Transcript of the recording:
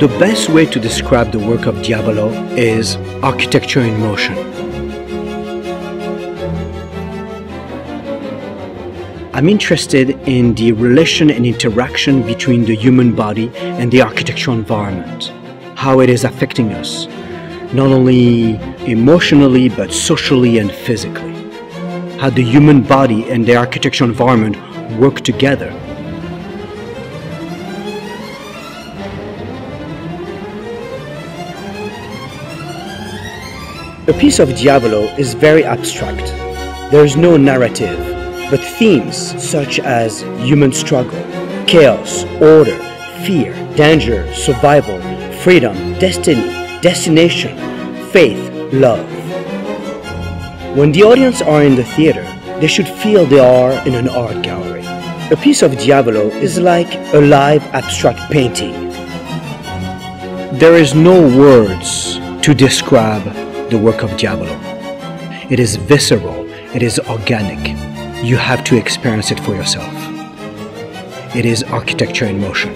The best way to describe the work of Diavolo is architecture in motion. I'm interested in the relation and interaction between the human body and the architectural environment, how it is affecting us, not only emotionally but socially and physically, how the human body and the architectural environment work together. A piece of Diavolo is very abstract. There is no narrative, but themes such as human struggle, chaos, order, fear, danger, survival, freedom, destiny, destination, faith, love. When the audience are in the theater, they should feel they are in an art gallery. A piece of Diavolo is like a live abstract painting. There is no words to describe the work of Diavolo. It is visceral, it is organic. You have to experience it for yourself. It is architecture in motion.